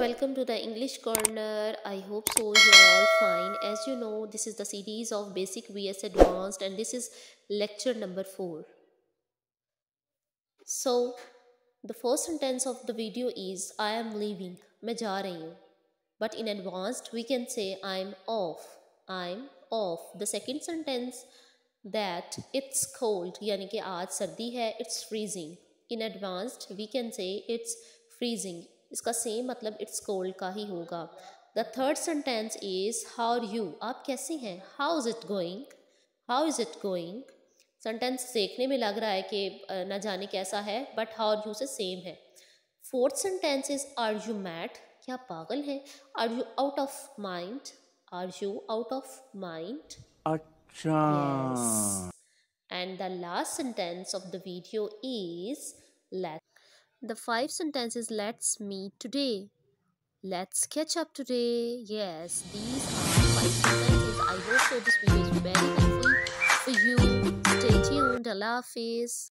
welcome to the English corner. I hope so you are all fine. As you know, this is the series of basic vs advanced and this is lecture number 4. So, the first sentence of the video is I am leaving. मैं जा रही हूँ. But in advanced we can say I'm off. I'm off. The second sentence that it's cold यानी कि आज सर्दी है it's freezing. In advanced we can say it's freezing. इसका सेम मतलब इट्स कोल्ड का ही होगा। The third sentence is how are you आप कैसे हैं? How is it going how is it going sentence देखने में लग रहा है कि न जाने कैसा है बट हाउ आर यू से सेम है। Fourth sentence is are you mad क्या पागल है? Are you out of mind are you out of mind अच्छा। And the last sentence of the video is let The five sentences let's meet today. Let's catch up today. Yes, these are five sentences. I hope so this video is very helpful for you. Stay tuned. Allah Hafiz.